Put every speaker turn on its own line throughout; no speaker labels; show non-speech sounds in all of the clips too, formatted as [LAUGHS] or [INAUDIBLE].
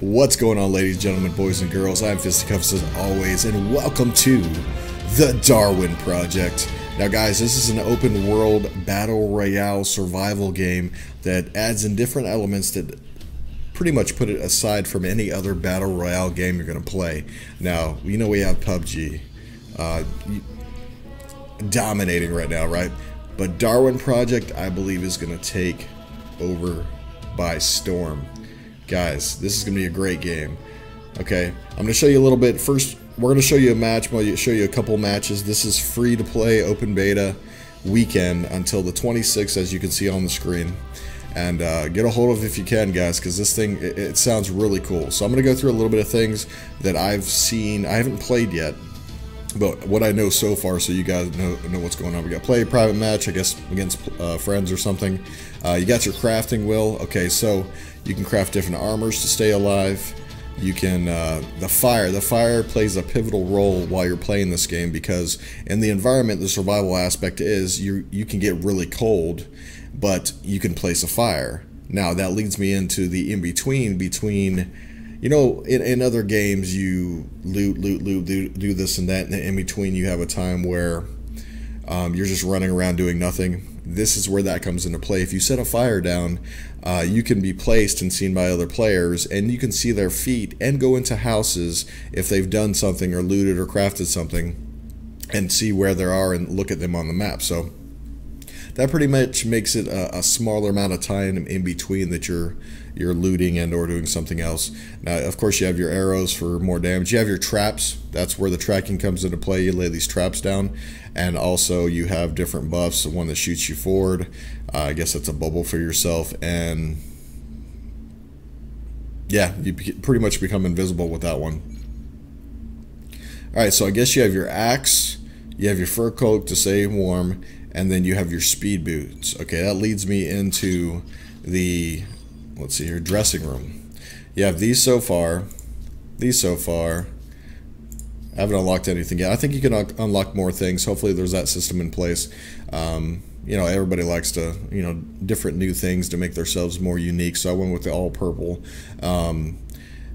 What's going on, ladies, gentlemen, boys, and girls? I'm FistyCuffs as always, and welcome to the Darwin Project. Now, guys, this is an open world battle royale survival game that adds in different elements that pretty much put it aside from any other battle royale game you're going to play. Now, you know we have PUBG uh, dominating right now, right? But Darwin Project, I believe, is going to take over by storm. Guys, this is going to be a great game. Okay, I'm going to show you a little bit. First, we're going to show you a match. Show you a couple matches. This is free to play open beta weekend until the 26th, as you can see on the screen. And uh, get a hold of if you can, guys, because this thing, it, it sounds really cool. So I'm going to go through a little bit of things that I've seen. I haven't played yet, but what I know so far, so you guys know, know what's going on. We got play a private match, I guess, against uh, friends or something. Uh, you got your crafting wheel. Okay, so you can craft different armors to stay alive. You can, uh, the fire, the fire plays a pivotal role while you're playing this game because in the environment, the survival aspect is you, you can get really cold, but you can place a fire. Now that leads me into the in-between, between, you know, in, in other games you loot, loot, loot, do, this and that, and in between you have a time where um, you're just running around doing nothing this is where that comes into play. If you set a fire down, uh, you can be placed and seen by other players, and you can see their feet and go into houses if they've done something or looted or crafted something and see where they are and look at them on the map. So that pretty much makes it a, a smaller amount of time in between that you're you're looting and or doing something else. Now, of course, you have your arrows for more damage. You have your traps. That's where the tracking comes into play. You lay these traps down. And also you have different buffs. One that shoots you forward. Uh, I guess that's a bubble for yourself. And yeah, you pretty much become invisible with that one. Alright, so I guess you have your axe. You have your fur coat to stay warm. And then you have your speed boots. Okay, that leads me into the let's see here, dressing room. You have these so far, these so far. I haven't unlocked anything yet. I think you can un unlock more things. Hopefully there's that system in place. Um, you know, everybody likes to, you know, different new things to make themselves more unique. So I went with the all purple. Um,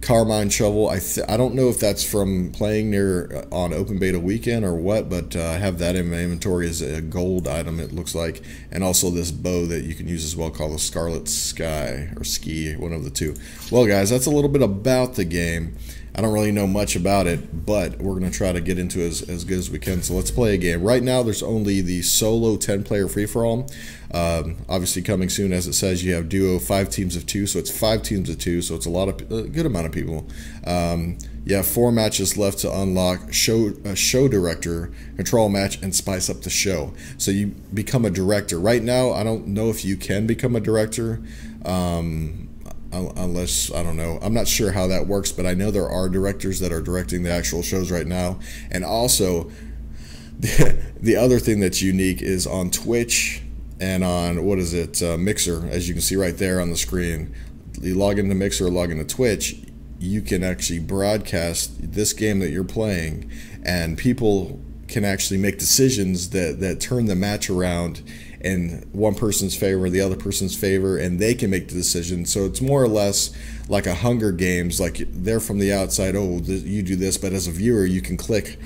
Carmine shovel. I I don't know if that's from playing near uh, on open beta weekend or what, but uh, I have that in my inventory as a gold item. It looks like, and also this bow that you can use as well, called the Scarlet Sky or Ski, one of the two. Well, guys, that's a little bit about the game. I don't really know much about it, but we're going to try to get into as, as good as we can. So let's play a game. Right now, there's only the solo 10-player free-for-all. Um, obviously, coming soon, as it says, you have duo, five teams of two. So it's five teams of two, so it's a lot of a good amount of people. Um, you have four matches left to unlock show a show director, control match, and spice up the show. So you become a director. Right now, I don't know if you can become a director. Um, unless I don't know. I'm not sure how that works, but I know there are directors that are directing the actual shows right now. And also, [LAUGHS] the, other thing that's unique is on Twitch and on what is it, uh, Mixer, as you can see right there on the screen. You log into Mixer, log into Twitch, you can actually broadcast this game that you're playing, and people can actually make decisions that that turn the match around in one person's favor, the other person's favor, and they can make the decision. So it's more or less like a Hunger Games, like they're from the outside, oh, you do this, but as a viewer, you can click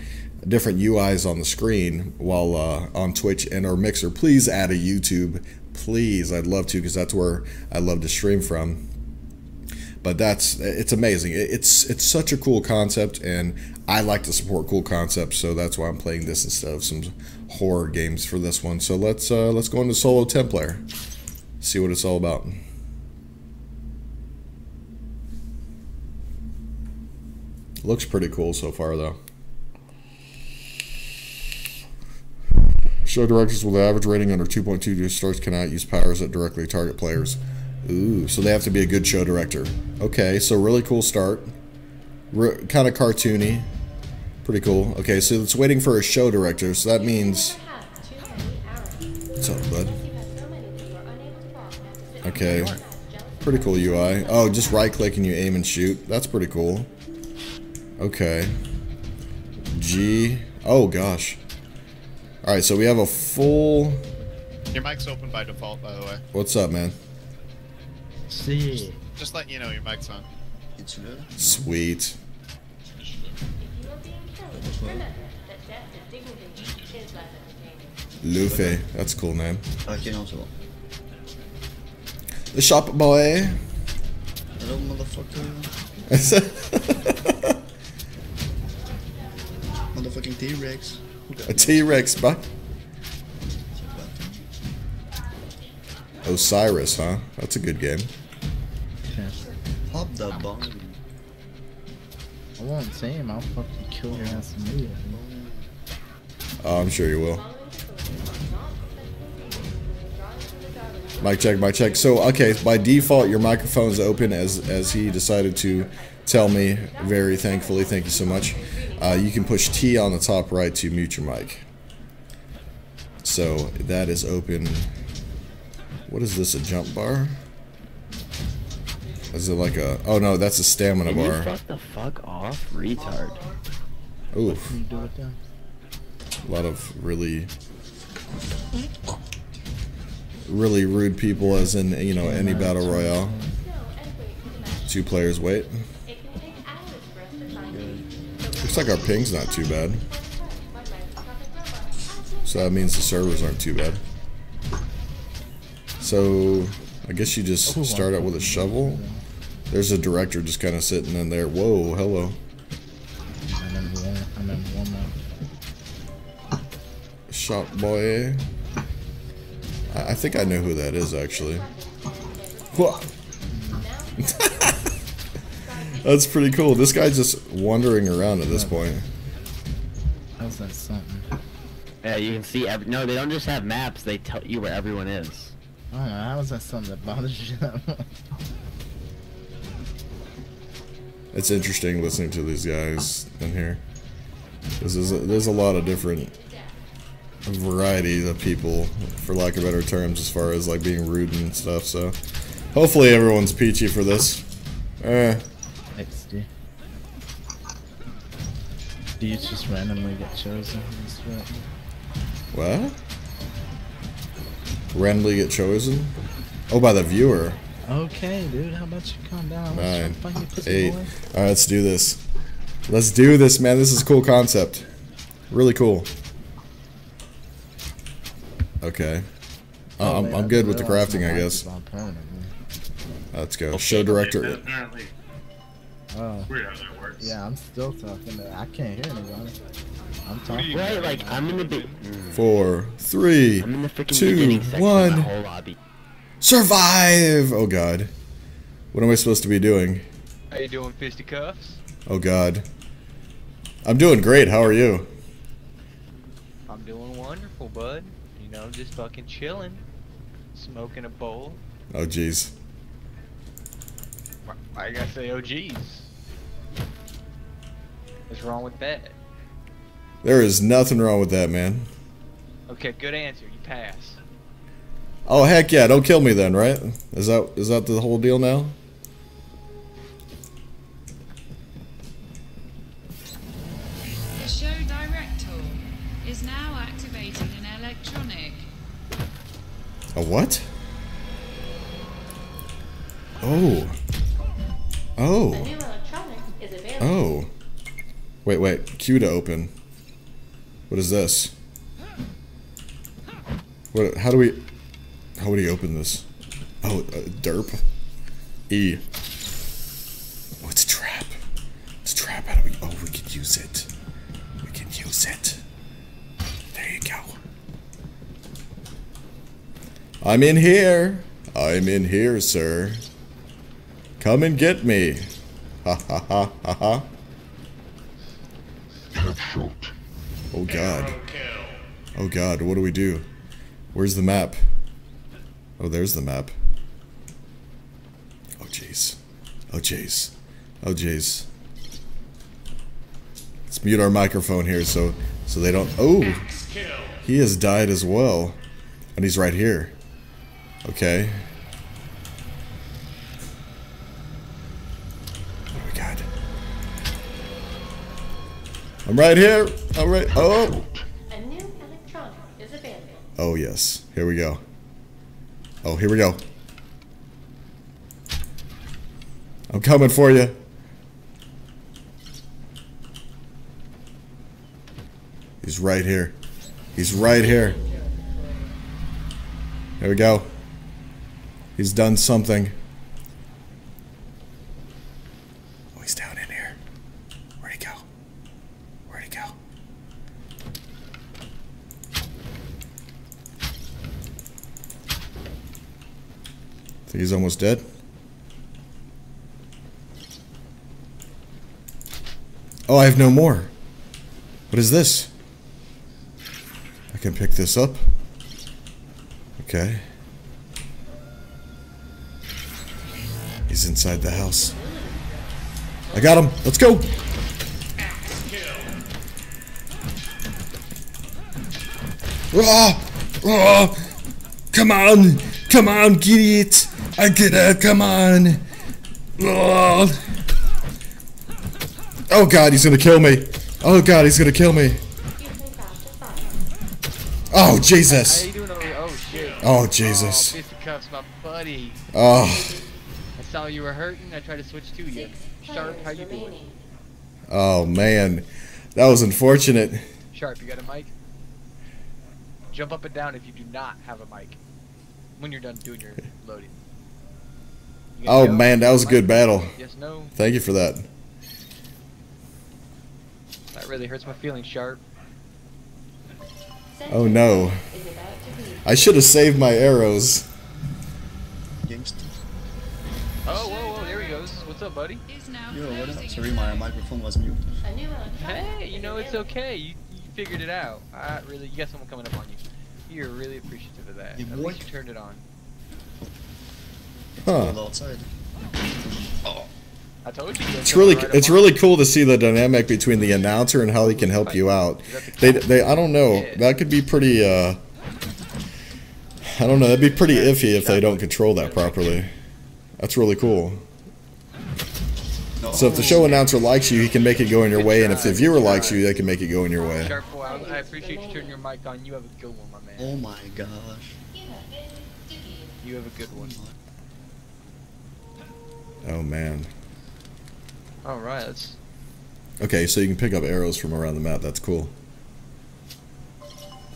different UIs on the screen while uh, on Twitch and or Mixer. Please add a YouTube, please. I'd love to because that's where I love to stream from but that's it's amazing. It's it's such a cool concept, and I like to support cool concepts, so that's why I'm playing this instead of some horror games for this one. So let's uh, let's go into solo 10 player, see what it's all about. Looks pretty cool so far, though. Show directors with an average rating under 2.2 stars cannot use powers that directly target players. Ooh, so they have to be a good show director. Okay, so really cool start. Re kind of cartoony. Pretty cool. Okay, so it's waiting for a show director, so that means... What's up, bud? Okay. Pretty cool UI. Oh, just right-click and you aim and shoot. That's pretty cool. Okay. G. Oh, gosh. Alright, so we have a full...
Your mic's open by default, by the way.
What's up, man?
See.
Just letting you know your mic's on.
It's real.
Sweet.
If you are being killed, remember that death and dignity is less entertaining.
Luffy. That's a cool name.
Ok, non.
The shop boy.
Hello, motherfucker. [LAUGHS] Motherfucking T-Rex.
a T-Rex, bud. Osiris, huh? That's a good game.
Pop the bomb.
I won't say him. I'll fucking kill your ass immediately.
Oh, I'm sure you will.
Following the not drawing from the dark
Mic check, mic check. So, okay, by default, your microphone's open as as he decided to tell me. Very thankfully, thank you so much. Uh, you can push T on the top right to mute your mic. So that is open. What is this? A jump bar? Is it like a? Oh no, that's a stamina
Can you
bar.
fuck the fuck off, retard?
Oof,
What do you do with them?
a lot of really, really rude people. As in, you know, any battle royale.
snow and wait for the match.
Two players wait.
It can take hours for us to find these.
Looks like our ping's not too bad. So that means the servers aren't too bad. So I guess you just oh, start out with a shovel. There's a director just kind of sitting in there. Whoa, hello.
I remember one. I remember one more.
Shop boy. I, I think I know who that is actually. Wha- [LAUGHS] That's pretty cool. This guy's just wandering around at this point.
How's that something?
Yeah, you can see every. No, they don't just have maps. They tell you where everyone is.
I don't know. How is that something that bothers you that much?
It's interesting listening to these guys in here. This is a, there's a lot of different variety of people, for lack of better terms, as far as like being rude and stuff. So hopefully everyone's peachy for this. Eh,
XD. Do you just randomly get chosen?
what? Randomly get chosen? Oh, by the viewer.
Okay, dude. How about you calm down? Let's
Nine,
try to find
eight.
boy.
All right, let's do this. Let's do this, man. This is a cool concept. Really cool. Okay. Uh, I'm,
man,
I'm good with the crafting, I guess.
is on permanently.
Let's go. Show director.
Apparently,
Oh,
weird how that works.
yeah. I'm still talking. To, I can't hear anybody. I'm talking.
Right, like I'm in the be-
Four, three,
I'm in the freaking
Two,
beginning section
one. Survive! Oh god. What am I supposed to be doing?
How are you doing, FistyCuffs?
Oh god. I'm doing great. How are you?
I'm doing wonderful, bud. You know, just fucking chilling, smoking a bowl.
Oh jeez.
You gotta say, oh geez? What's wrong with that?
There is nothing wrong with that, man.
Okay, good answer. You pass.
Oh heck yeah! Don't kill me then, right? Is that is that the whole deal now?
The show director is now activating an electronic.
A what? Oh. Oh.
new electronic is available.
Oh. Wait, wait. Q to open. What is this? What? How do we? How would he open this? Oh, uh, derp. E. Oh, it's a trap. It's a trap. How do we? Oh, we can use it. We can use it. There you go. I'm in here. I'm in here, sir. Come and get me. Ha ha ha ha ha. Oh god. Oh god, what do we do? Where's the map? Oh, there's the map. Oh jeez. Oh jeez. Oh jeez. Let's mute our microphone here so so they don't Oh. He has died as well. And he's right here. Okay. Oh my god. I'm right here. I'm right. Oh.
A new electronic is available.
Oh yes. Here we go. Oh, here we go. I'm coming for you. He's right here. He's right here. There we go. He's done something. He's almost dead? Oh, I have no more. What is this? I can pick this up. Okay. He's inside the house. I got him. Let's go. Ah! Ah! Come on! Come on, get it! I get it! Come on! Ah! Oh god, he's gonna kill me! Oh god, he's gonna kill me!
You can craft a fire.
Oh Jesus!
you doing over there? Oh shit.
Oh Jesus!
Oh, FistyCuffs, my buddy.
Oh,
I saw you were hurting. I tried to switch to you. Sharp, how you doing?
oh man, that was unfortunate.
Sharp, you got a mic? Jump up and down if you do not have a mic. When you're done doing your loading. You gonna
Oh
go?
man, that was a good battle.
Yes, no.
Thank you for that.
That really hurts my feelings, Sharp.
Oh no,
is about to be
I should have saved my arrows.
Gangsta.
Oh, whoa, whoa, there he goes. What's up, buddy?
Is now
Yo, what up? Sorry, my microphone was mute.
a new electronic.
Hey, you know it's okay. You, you figured it out. I really, you got someone coming up on you. You're really appreciative of that.
Yeah,
At least you turned it on.
Huh.
All outside.
I told you. you
It's really
right
it's
up
really cool to see the dynamic between the announcer and how he can help you out.
you. Is that the
They they I don't know.
Yeah.
That could be pretty uh I don't know. That'd be pretty iffy if they don't control that properly. That's really cool. So if the show announcer likes you, he can make it go in your way, and if the viewer likes you, they can make it go in your way.
Sharp boy, I, I appreciate you turning your mic on. You have a good one, my man.
Oh my gosh.
You have been defeated.
You have a good one.
Oh man.
All right, let's.
Okay, so you can pick up arrows from around the map. That's cool.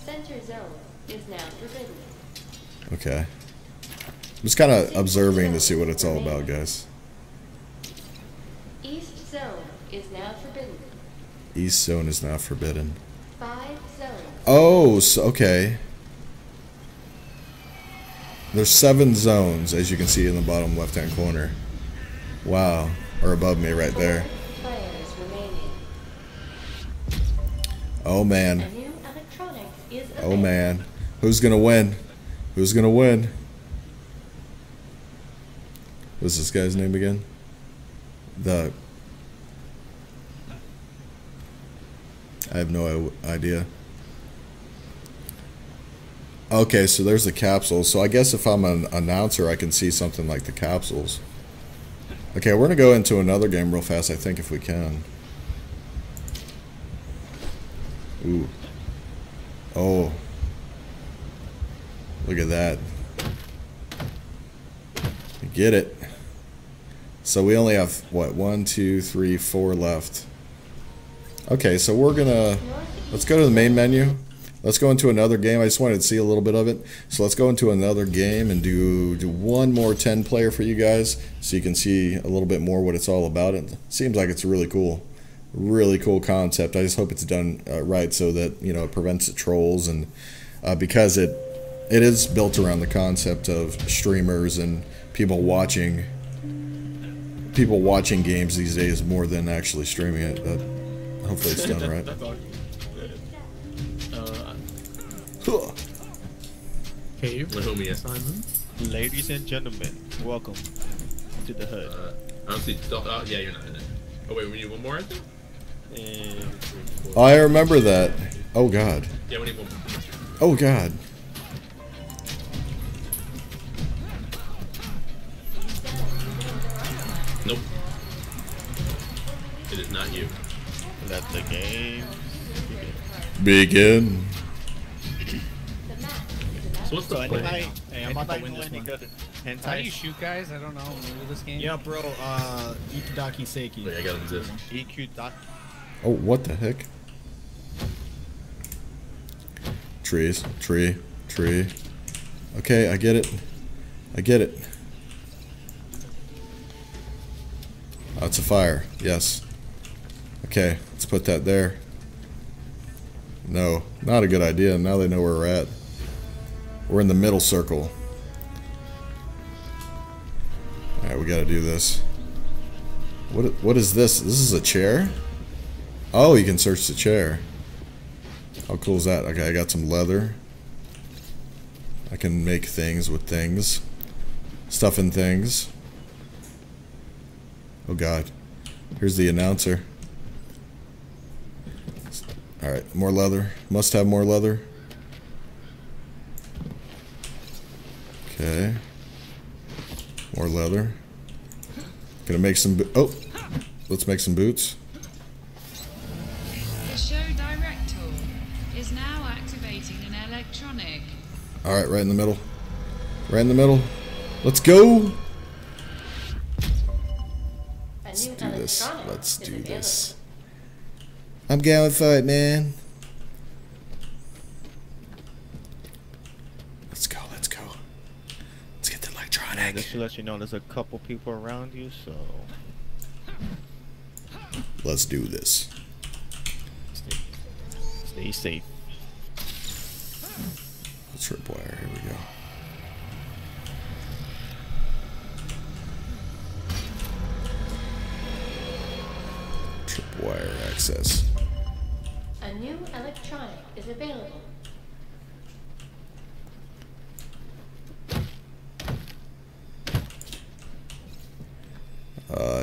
Center zone is now forbidden.
Okay. I'm just kind of observing to see what it's all about, guys.
East zone is now forbidden.
East zone is now forbidden.
Five zones.
Oh, so, okay. There's seven zones, as you can see in the bottom left-hand corner. Wow. Or above me right there. Oh, man. Oh, man. Who's gonna win? Who's gonna win? What's this guy's name again? The... I have no idea. Okay, so there's the capsules. So I guess if I'm an announcer, I can see something like the capsules. Okay, we're gonna go into another game real fast. I think if we can. Ooh. Oh. Look at that. Get it. So we only have what one, two, three, four left. Okay, so we're gonna let's go to the main menu. Let's go into another game. I just wanted to see a little bit of it. So let's go into another game and do do one more 10 player for you guys so you can see a little bit more what it's all about. It seems like it's a really cool. Really cool concept. I just hope it's done uh, right so that, you know, it prevents the trolls and uh, because it it is built around the concept of streamers and people watching people watching games these days more than actually streaming it. But hopefully it's done [LAUGHS] right.
Cave. The homie assignment.
Ladies and gentlemen, welcome to the hood.
Uh, I don't see. Oh, oh, yeah, you're not in it. Oh wait, we need one more. I think.
And
Oh, I remember that. Oh God.
Yeah, we need one more.
Oh God.
Nope. It is not you.
let the game.
Begin.
The map is about
So what's
So
the
anybody,
play?
hey, I'm about to win any good
How do you shoot guys? I don't know. I'm new to this game.
Yeah, bro. Uh, Ikidaki Seiki.
Wait, I gotta resist.
EQ.
Oh, what the heck? Trees. Tree. Tree. Okay, I get it. I get it. That's a fire. Yes. Okay, let's put that there. No, not a good idea. Now they know where we're at. We're in the middle circle. Alright, we gotta do this. What, what is this? This is a chair? Oh, you can search the chair. How cool is that? Okay, I got some leather. I can make things with things. Stuff in things. Oh god. Here's the announcer. Alright, more leather. Must have more leather. Okay. More leather. Gonna make some Oh! Let's make some boots.
The show director is now activating an electronic.
Alright, right in the middle. Right in the middle. Let's go! Let's do this. Let's do this. I'm going for it, man. Let's go, let's go. Let's get the
And
electronic.
just to let you know, there's a couple people around you, so
Let's do this.
stay, stay safe.
Tripwire, here we go. Tripwire access.
A new electronic is available.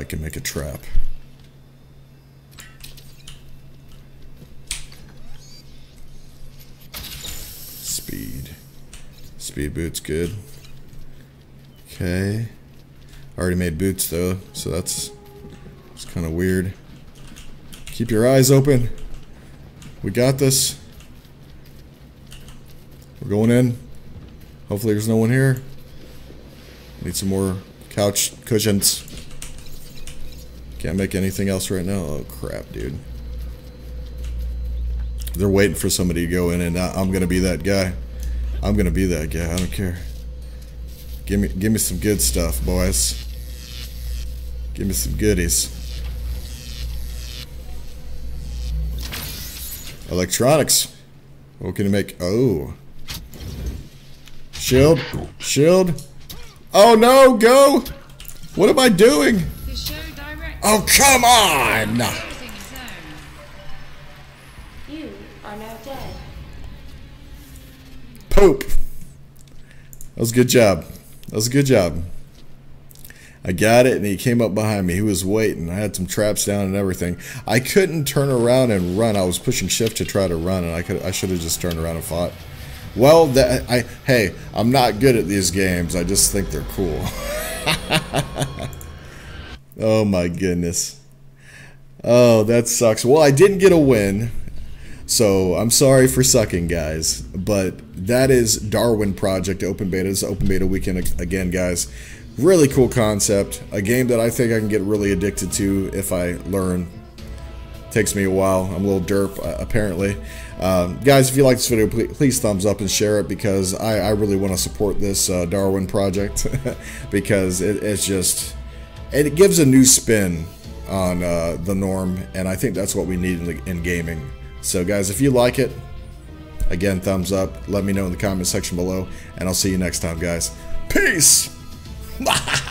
Can make a trap. Speed. Speed boots good. Okay. Already made boots though, so that's it's kind of weird. Keep your eyes open. We got this. We're going in. Hopefully there's no one here. Need some more couch cushions. Can't make anything else right now. Oh crap, dude. They're waiting for somebody to go in, and I- I'm gonna be that guy. I'm gonna be that guy. I don't care. Give me, give me some good stuff, boys. Give me some goodies. Electronics. What can you make? Oh. Shield. Shield. Oh no, go! What am I doing?
The show director
Oh, come on!
closing his own.
You are now dead.
Poop. That was a good job. That was a good job. I got it, and he came up behind me. He was waiting. I had some traps down and everything. I couldn't turn around and run. I was pushing shift to try to run, and I could. I should have just turned around and fought. Well, that I hey, I'm not good at these games. I just think they're cool. [LAUGHS] oh my goodness. Oh, that sucks. Well, I didn't get a win. So I'm sorry for sucking, guys, but that is Darwin Project Open Beta. Is Open Beta weekend again, guys. Really cool concept. A game that I think I can get really addicted to if I learn. Takes me a while. I'm a little derp, uh, apparently. Um, guys, if you like this video, please, please thumbs up and share it because I, I really want to support this uh, Darwin project [LAUGHS] because it, it's just and it gives a new spin on uh, the norm, and I think that's what we need in, the, in gaming. So, guys, if you like it, again, thumbs up. Let me know in the comment section below, and I'll see you next time, guys. Peace! [LAUGHS]